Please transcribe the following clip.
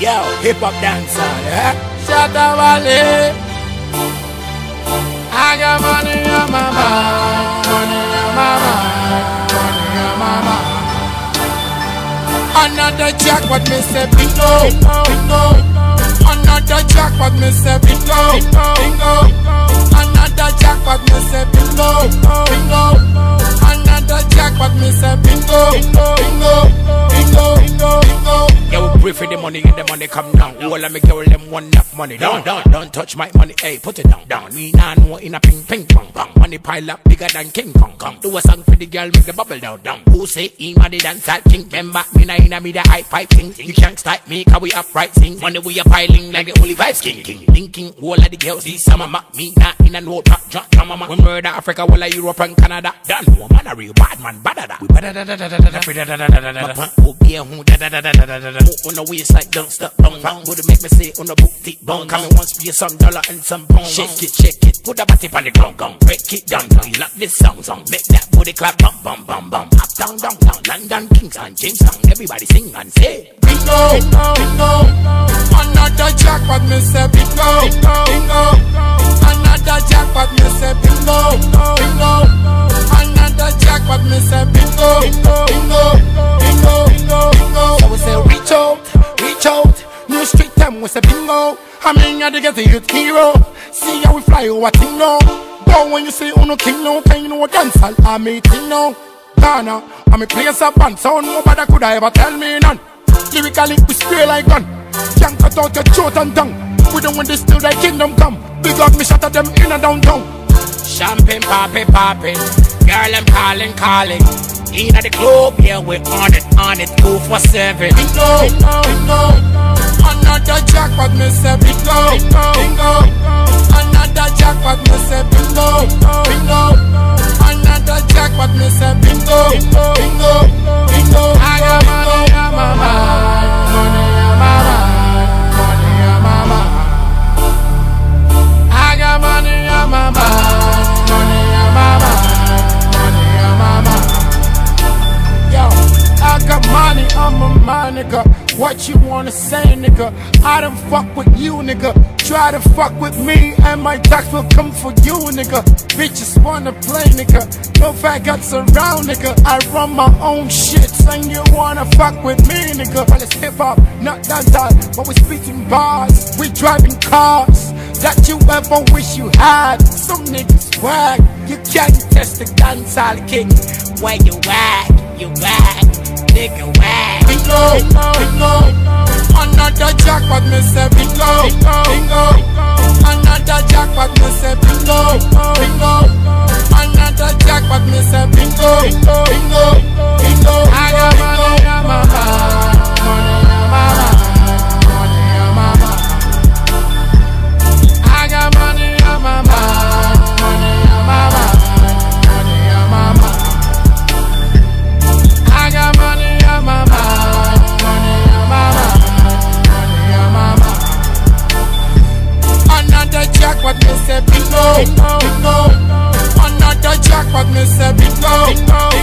Yo, hip hop dancer, eh? Shatta Wale. I got money on my mind, money on my mind, money on my mind. Another jackpot, me say bingo, bingo. Another jackpot, me say bingo, bingo. Another jackpot, me say bingo, bingo. Another jackpot, bingo, bingo, bingo, bingo, bingo. Yeah, we pray for the money and the money come down. All of me girl them want enough money. Down, down, don't touch my money. Hey, put it down, down. Me nah know in a ping ping pong pong. Money pile up bigger than King Kong. Come do a song for the girl, make the bubble down, down. Who say he money dance at king? Remember me nah inna me the high pipe thing. You can't stop me 'cause we upright sing. Money we a piling like the only vibes king king. Linking all of the girls this summer. Ma, me nah in a no trap drunk drama. We murder Africa, all of Europe and Canada. Done, woman a real bad man, bada da. We bada oh, oh, da da da da da da da da da da da. My punk will be a who da da da da da on the waist like don't stop, don't down. Would make me say on the boot thick bone. Coming once be some dollar and some pound. Shake it, shake it, put the body on the ground, ground. Break it down, down. You like this song, song. Make that booty clap, bum, bum, bum, bum. Up, down, down, down. London, Kingston, Jamestown. Everybody sing and say. Bingo, bingo, bingo. Another jackpot, me say bingo, bingo. I mean, you get the youth hero. See how we fly over thing now. But when you say uno king now, can you know dance all I me thing now. Ghana, I'm a place of band, so nobody could ever tell me none. Lyrically, we spray like gun. Can't cut out your throat and tongue. We don't want this till thy kingdom come. Big up me shot at them in a downtown. Champagne popping, popping. Girl, I'm calling, calling. In at the club, yeah, we're on it, on it, two for seven. Bingo, bingo, bingo. Another jackpot, me say bingo, bingo. Another jackpot, me What you wanna say, nigga? I don't fuck with you, nigga. Try to fuck with me, and my tax will come for you, nigga. Bitches wanna play, nigga. No faggots around, nigga. I run my own shit, and you wanna fuck with me, nigga. Well, it's hip hop, not dancehall, but we speaking bars. We driving cars that you ever wish you had. Some niggas wag, you can't test the dancehall king. When you wag, you whack, nigga whack. Bingo, bingo, big. Another jackpot, me say bingo, bingo, big. Another jackpot, me say bingo, bingo. Another jackpot, me bingo, bingo. Another jackpot, me say bingo. bingo.